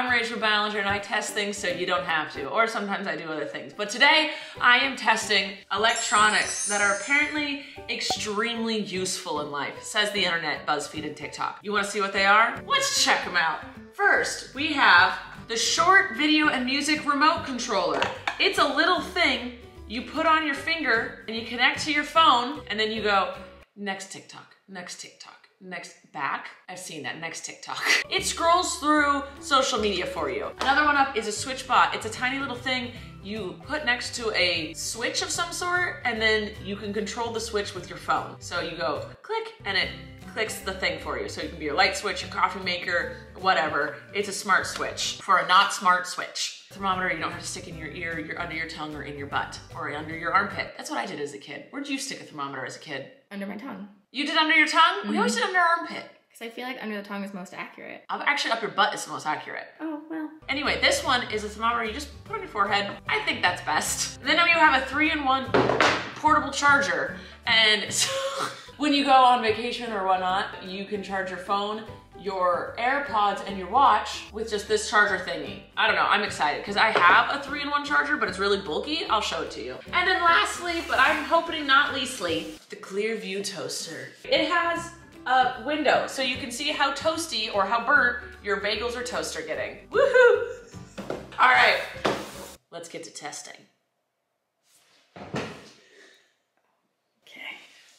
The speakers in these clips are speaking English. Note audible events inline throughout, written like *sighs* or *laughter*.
I'm Rachel Ballinger and I test things so you don't have to, or sometimes I do other things. But today I am testing electronics that are apparently extremely useful in life, says the internet, BuzzFeed, and TikTok. You wanna see what they are? Let's check them out. First, we have the short video and music remote controller. It's a little thing you put on your finger and you connect to your phone and then you go, next TikTok, next TikTok next back. I've seen that next TikTok. *laughs* It scrolls through social media for you. Another one up is a SwitchBot. It's a tiny little thing you put next to a switch of some sort and then you can control the switch with your phone. So you go click and it clicks the thing for you. So it can be your light switch, your coffee maker, whatever. It's a smart switch for a not smart switch. Thermometer you don't have to stick in your ear, you're under your tongue or in your butt or under your armpit. That's what I did as a kid. Where'd you stick a thermometer as a kid? Under my tongue. You did under your tongue? We always did under our armpit. Because I feel like under the tongue is most accurate. Uh, Actually, up your butt is the most accurate. Oh, well. Anyway, this one is a thermometer you just put on your forehead. I think that's best. Then you have a three-in-one portable charger. And *laughs* so when you go on vacation or whatnot, you can charge your phone, your AirPods, and your watch with just this charger thingy. I don't know, I'm excited because I have a three-in-one charger, but it's really bulky. I'll show it to you. And then lastly, but I'm hoping not leastly, the Clearview toaster. It has a window so you can see how toasty or how burnt your bagels or toast are getting. Woohoo! All right, let's get to testing. Okay.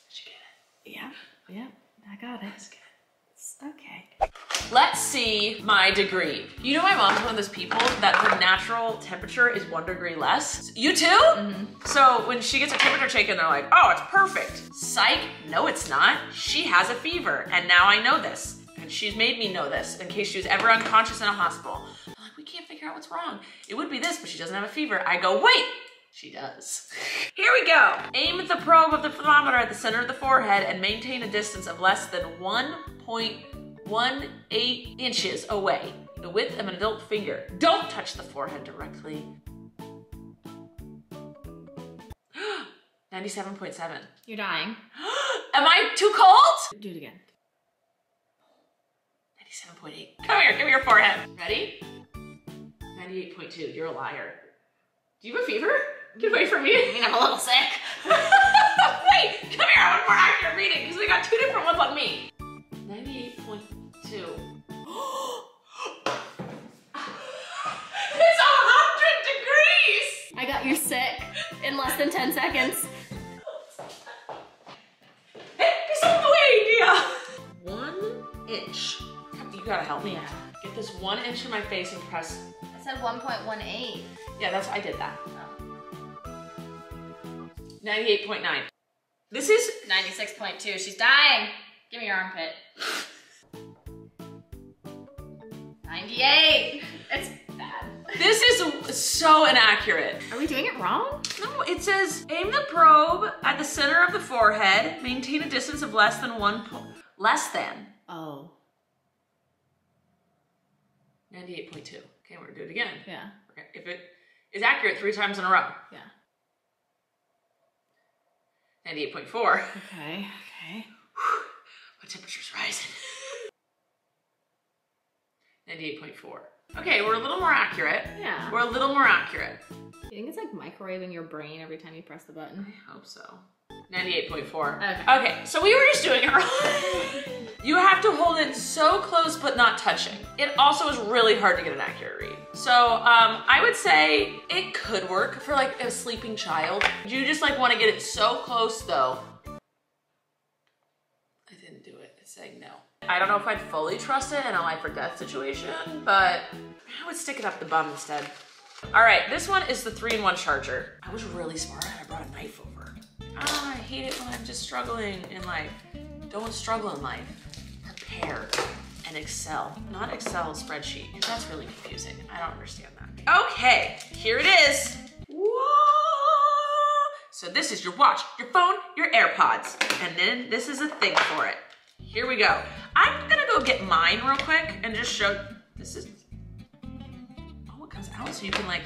Did you get it? Yeah. Yeah. I got it. Let's get it. It's okay. Let's see my degree. You know my mom's one of those people that her natural temperature is one degree less. You too? Mm-hmm. So when she gets her temperature taken, they're like, oh, it's perfect. Psych, no it's not. She has a fever, and now I know this. And she's made me know this in case she was ever unconscious in a hospital. I'm like, we can't figure out what's wrong. It would be this, but she doesn't have a fever. I go, wait, she does. *laughs* Here we go. Aim the probe of the thermometer at the center of the forehead and maintain a distance of less than 1.18 inches away, the width of an adult finger. Don't touch the forehead directly. *gasps* 97.7. You're dying. *gasps* Am I too cold? Do it again. 97.8. Come here, give me your forehead. Ready? 98.2. You're a liar. Do you have a fever? Get away from me. I mean, I'm a little sick. *laughs* Wait, come here. I want more accurate reading because we got two different ones on me. 98.2. *gasps* it's a hundred degrees. I got you sick in less than 10 seconds. Hey, this is the idea. One inch. You gotta help me. Yeah. Get this one inch in my face and press. I said 1.18. Yeah, that's I did that. 98.9. This is 96.2. She's dying. Give me your armpit. 98. It's bad. this is so inaccurate. Are we doing it wrong? No, it says aim the probe at the center of the forehead, maintain a distance of less than one po- less than Oh. 98.2. Okay, we're gonna do it again. Yeah. Okay, if it is accurate three times in a row. Yeah. 98.4. Okay. Okay. My temperature's rising. *laughs* 98.4. Okay, we're a little more accurate. Yeah. We're a little more accurate. You think it's like microwaving your brain every time you press the button? I hope so. 98.4. Okay. Okay, so we were just doing it wrong. *laughs* you have to hold it so close but not touching. It also is really hard to get an accurate read. So um, I would say it could work for like a sleeping child. You just like want to get it so close though. I didn't do it. It's saying no. I don't know if I'd fully trust it in a life or death situation, but I would stick it up the bum instead. All right, this one is the three-in-one charger. I was really smart. I brought a knife over. Ah, I hate it when I'm just struggling in life. Don't struggle in life. Prepare and Excel. Not Excel spreadsheet. That's really confusing. I don't understand that. Okay, here it is. Whoa! So this is your watch, your phone, your AirPods, and then this is a thing for it. Here we go. I'm gonna go get mine real quick and just show. This is. Oh, it comes out so you can like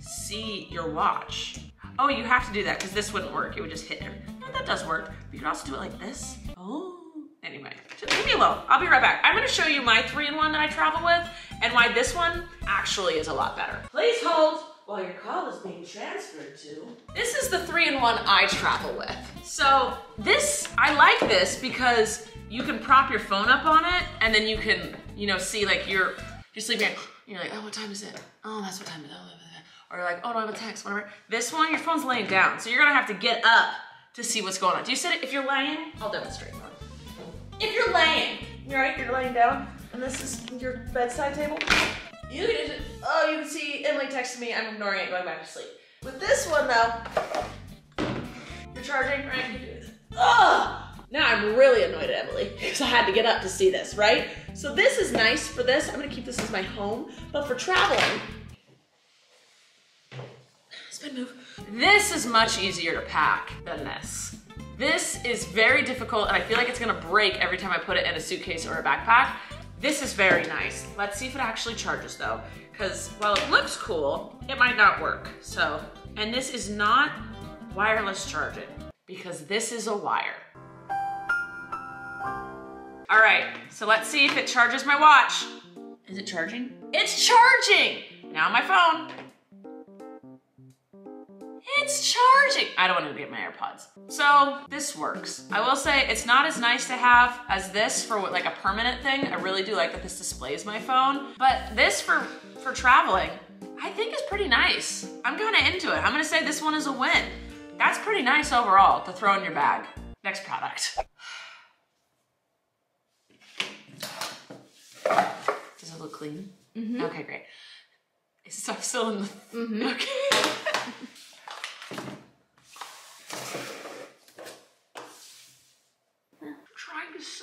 see your watch. Oh, you have to do that because this wouldn't work. It would just hit it. No, that does work. But you can also do it like this. Oh, Anyway, just leave me alone. I'll be right back. I'm gonna show you my three-in-one that I travel with and why this one actually is a lot better. Please hold while your call is being transferred to. This is the three-in-one I travel with. So this, I like this because you can prop your phone up on it and then you can, you know, see like you're, you're sleeping you're like, oh, what time is it? Oh, that's what time it is. Or you're like, oh, no, I have a text, whatever. This one, your phone's laying down. So you're gonna have to get up to see what's going on. Do you sit, if you're laying, I'll demonstrate. If you're laying, you're right, you're laying down, and this is your bedside table, you can just, oh, you can see Emily texted me, I'm ignoring it, going back to sleep. With this one though, you're charging, right? You do this. Now I'm really annoyed at Emily because I had to get up to see this, right? So this is nice for this. I'm gonna keep this as my home, but for traveling, spin move. This is much easier to pack than this. This is very difficult and I feel like it's gonna break every time I put it in a suitcase or a backpack. This is very nice. Let's see if it actually charges though, because while it looks cool, it might not work. So, and this is not wireless charging because this is a wire. All right, so let's see if it charges my watch. Is it charging? It's charging! Now my phone. It's charging. I don't want to get my AirPods. So this works. I will say it's not as nice to have as this for like a permanent thing. I really do like that this displays my phone, but this for, for traveling, I think is pretty nice. I'm kind of into it. I'm gonna say this one is a win. That's pretty nice overall to throw in your bag. Next product. Does it look clean? Mm -hmm. Okay, great. Is stuff still in the... Mm -hmm. *laughs* Okay.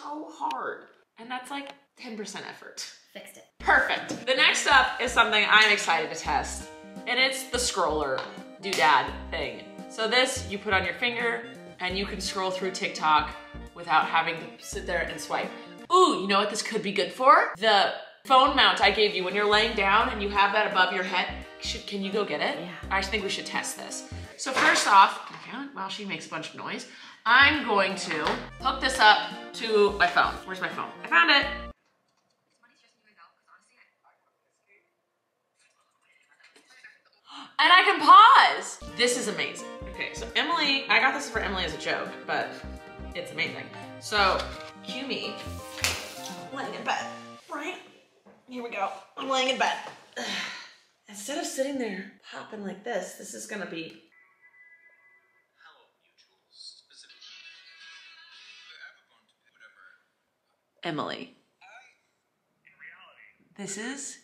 So hard. And that's like 10% effort. Fixed it. Perfect. The next up is something I'm excited to test. And it's the scroller doodad thing. So this you put on your finger and you can scroll through TikTok without having to sit there and swipe. Ooh, you know what this could be good for? The phone mount I gave you when you're laying down and you have that above your head. Should, can you go get it? Yeah. I think we should test this. So first off, okay, while she makes a bunch of noise, I'm going to hook this up to my phone. Where's my phone? I found it. And I can pause. This is amazing. Okay, so Emily, I got this for Emily as a joke, but it's amazing. So, cue me laying in bed, right? Here we go. I'm laying in bed. *sighs* Instead of sitting there popping like this, this is gonna be Emily. This is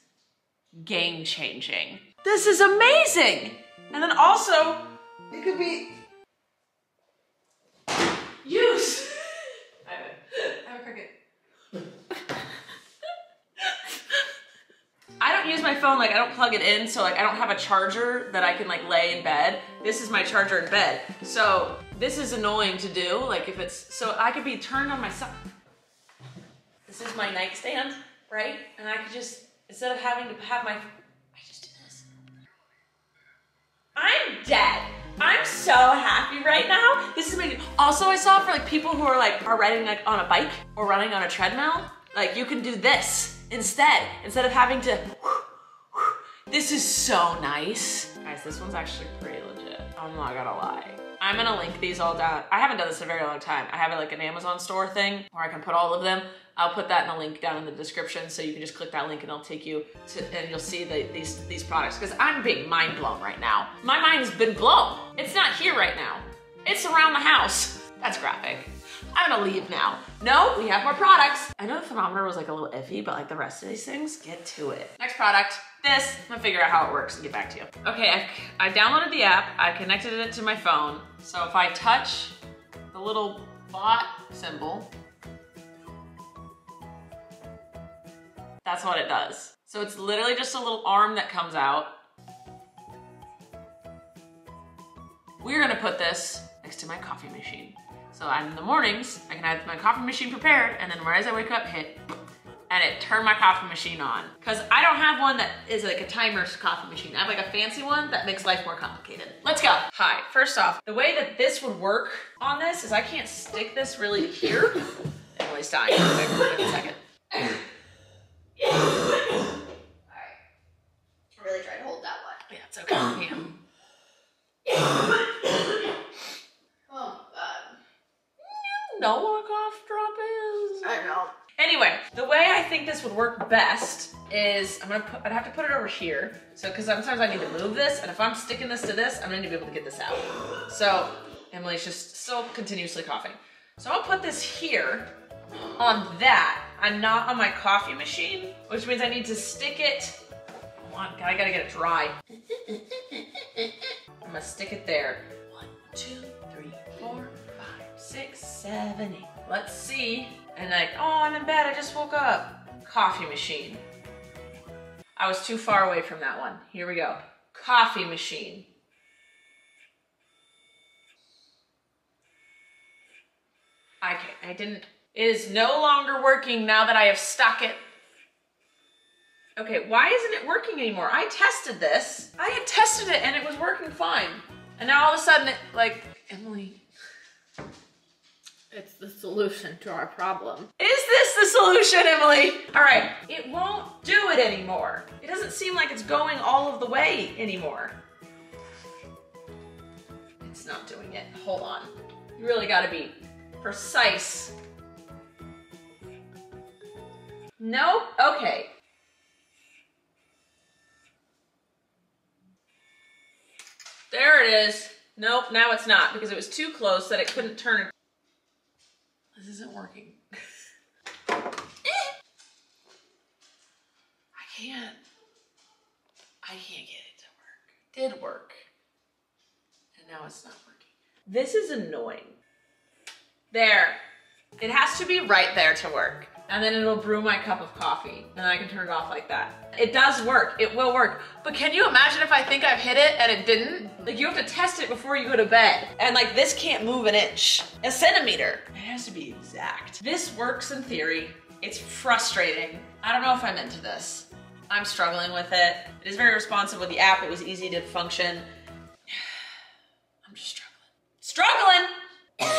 game changing. This is amazing! And then also, it could be use. *laughs* I have a cricket. *laughs* I don't use my phone, like I don't plug it in, so like I don't have a charger that I can like lay in bed. This is my charger in bed. So this is annoying to do, like if it's, so I could be turned on my side. This is my nightstand, right? And I could just, instead of having to have my, I just do this. I'm dead. I'm so happy right now. This is amazing. Also, I saw for like people who are like, are riding like on a bike or running on a treadmill, like you can do this instead, instead of having to, this is so nice. Guys, this one's actually pretty legit. I'm not gonna lie. I'm gonna link these all down. I haven't done this in a very long time. I have it like an Amazon store thing where I can put all of them. I'll put that in a link down in the description so you can just click that link and it'll take you to, and you'll see the, these, these products because I'm being mind blown right now. My mind's been blown. It's not here right now. It's around the house. That's graphic. I'm gonna leave now. No, we have more products. I know the thermometer was like a little iffy, but like the rest of these things, get to it. Next product, this. I'm gonna figure out how it works and get back to you. Okay, I, I downloaded the app. I connected it to my phone. So if I touch the little bot symbol, That's what it does. So it's literally just a little arm that comes out. We're gonna put this next to my coffee machine. So in the mornings, I can have my coffee machine prepared and then right as I wake up, hit and it turned my coffee machine on. Cause I don't have one that is like a timer coffee machine. I have like a fancy one that makes life more complicated. Let's go. Hi, first off, the way that this would work on this is I can't stick this really here. *laughs* Emily's dying. Wait, a second. Alright. I really tried to hold that one. Yeah, it's okay. Yeah. Oh god. know what a cough drop is. I know. Anyway, the way I think this would work best is I'm gonna put, I'd have to put it over here. So, because sometimes I need to move this, and if I'm sticking this to this, I'm gonna be able to get this out. So, Emily's just still continuously coughing. So I'll put this here on that and not on my coffee machine, which means I need to stick it. On, I gotta get it dry. I'm gonna stick it there. One, two, three, four, five, six, seven, eight. Let's see. And like, oh, I'm in bed. I just woke up. Coffee machine. I was too far away from that one. Here we go. Coffee machine. Okay, I didn't. It is no longer working now that I have stuck it. Okay, why isn't it working anymore? I tested this. I had tested it and it was working fine. And now all of a sudden it, like, Emily, It's the solution to our problem. Is this the solution, Emily? All right, it won't do it anymore. It doesn't seem like it's going all of the way anymore. It's not doing it. Hold on. You really gotta be precise. Nope. Okay. There it is. Nope, now it's not because it was too close that it couldn't turn. This isn't working. I can't. I can't get it to work. Did work. And now it's not working. This is annoying. There. It has to be right there to work. And then it'll brew my cup of coffee. And I can turn it off like that. It does work. It will work. But can you imagine if I think I've hit it and it didn't? Like you have to test it before you go to bed. And like this can't move an inch, a centimeter. It has to be exact. This works in theory. It's frustrating. I don't know if I'm into this. I'm struggling with it. It is very responsive with the app. It was easy to function. *sighs* I'm just struggling. Struggling! *coughs* *coughs*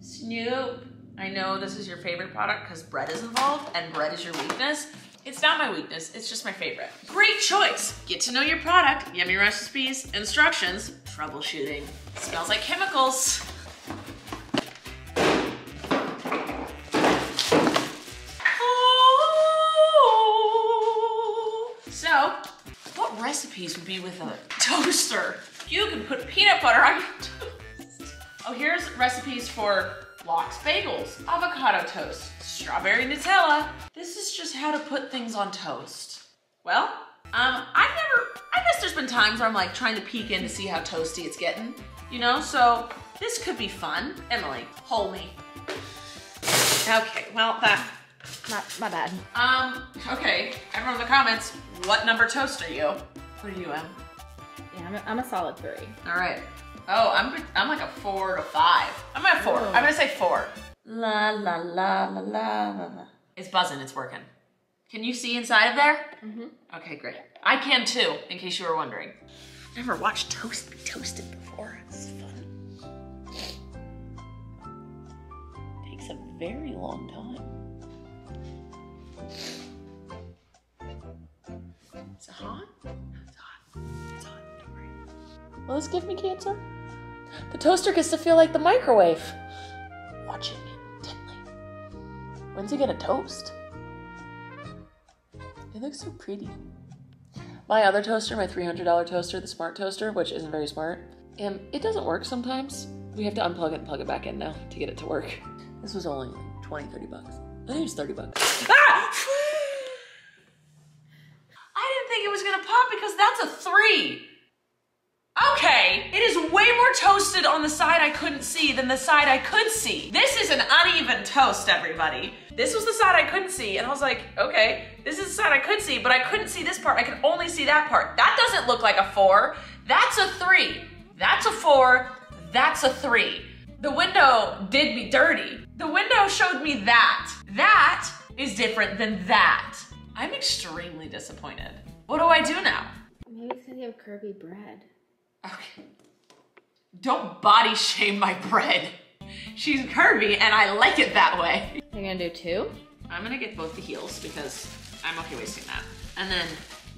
Snoop. I know this is your favorite product because bread is involved and bread is your weakness. It's not my weakness, it's just my favorite. Great choice. Get to know your product, yummy recipes, instructions, troubleshooting. Smells like chemicals. Would be with a toaster? You can put peanut butter on your toast. Oh, here's recipes for lox bagels, avocado toast, strawberry Nutella. This is just how to put things on toast. Well, um, I've never, I guess there's been times where I'm like trying to peek in to see how toasty it's getting, you know? So this could be fun. Emily, hold me. Okay, well, that, Not my bad. um, okay, everyone in the comments, what number toast are you? What are you, Em? Yeah, I'm a, I'm a solid three. All right. Oh, I'm I'm like a four to five. I'm at four. Ooh. I'm gonna say four. La la la la la la. It's buzzing. It's working. Can you see inside of there? Mhm. Okay, great. I can too. In case you were wondering. Never watched toast be toasted before. It's fun. Takes a very long time. Is it hot? Will this give me cancer? The toaster gets to feel like the microwave. Watching it intently. When's it gonna toast? It looks so pretty. My other toaster, my $300 toaster, the smart toaster, which isn't very smart, and it doesn't work sometimes. We have to unplug it and plug it back in now to get it to work. This was only like 20, 30 bucks. I think it was 30 bucks. Ah! I didn't think it was gonna pop because that's a three. Okay, it is way more toasted on the side I couldn't see than the side I could see. This is an uneven toast, everybody. This was the side I couldn't see, and I was like, okay, this is the side I could see, but I couldn't see this part. I could only see that part. That doesn't look like a four. That's a three. That's a four. That's a three. The window did me dirty. The window showed me that. That is different than that. I'm extremely disappointed. What do I do now? Maybe it's because you have curvy bread. Okay. Don't body shame my bread. She's curvy and I like it that way. You're gonna do two? I'm gonna get both the heels because I'm okay wasting that. And then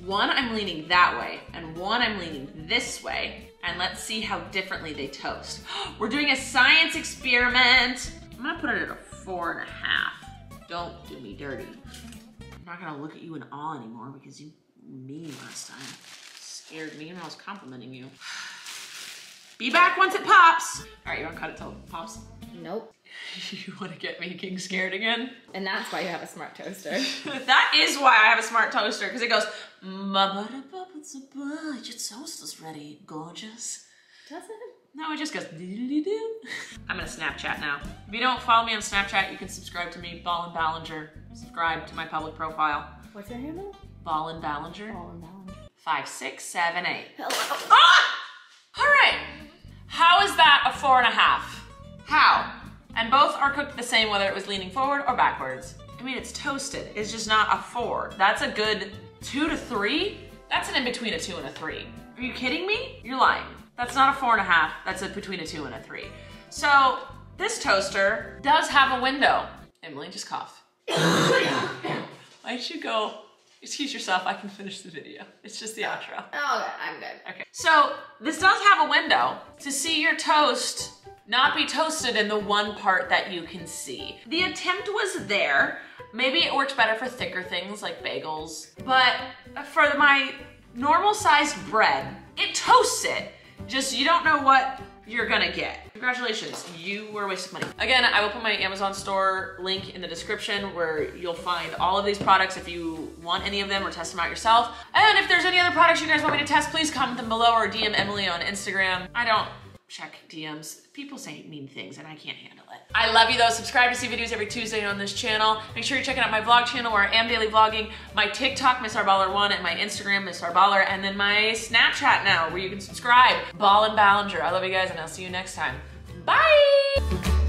one I'm leaning that way and one I'm leaning this way. And let's see how differently they toast. *gasps* We're doing a science experiment. I'm gonna put it at a four and a half. Don't do me dirty. I'm not gonna look at you in awe anymore because you were mean last time. Scared me and I was complimenting you. Be back once it pops. All right, you wanna cut it till it pops? Nope. *laughs* You wanna get me getting scared again? And that's why you have a smart toaster. *laughs* that is why I have a smart toaster, because it goes, "Ma ba da ba ba za ba, your toast is ready, gorgeous. Does it? No, it just goes doo-doo-doo-doo. I'm gonna Snapchat now. If you don't follow me on Snapchat, you can subscribe to me, BallinBallinger. Subscribe to my public profile, What's your handle? BallinBallinger. Ball and balance. Five, six, seven, eight. Hello. Ah! All right. How is that a four and a half? How? And both are cooked the same whether it was leaning forward or backwards. I mean, it's toasted. It's just not a four. That's a good two to three. That's an in between a two and a three. Are you kidding me? You're lying. That's not a four and a half. That's a between a two and a three. So this toaster does have a window. Emily, just cough. *coughs* I you go. Excuse yourself. I can finish the video. It's just the oh, outro. Oh. I'm good. Okay. So this does have a window to see your toast not be toasted in the one part that you can see. The attempt was there. Maybe it works better for thicker things like bagels, but uh, for my normal sized bread, it toasts it. Just you don't know what you're gonna get. Congratulations, you were a waste of money. Again, I will put my Amazon store link in the description where you'll find all of these products if you want any of them or test them out yourself. And if there's any other products you guys want me to test, please comment them below or DM Emily on Instagram. I don't check DMs. People say mean things and I can't handle it. I love you though. Subscribe to see videos every Tuesday on this channel. Make sure you're checking out my vlog channel where I am daily vlogging, my TikTok, MissRBaller1, and my Instagram, MissRBaller, and then my Snapchat now where you can subscribe. BallinBallinger. I love you guys and I'll see you next time. Bye!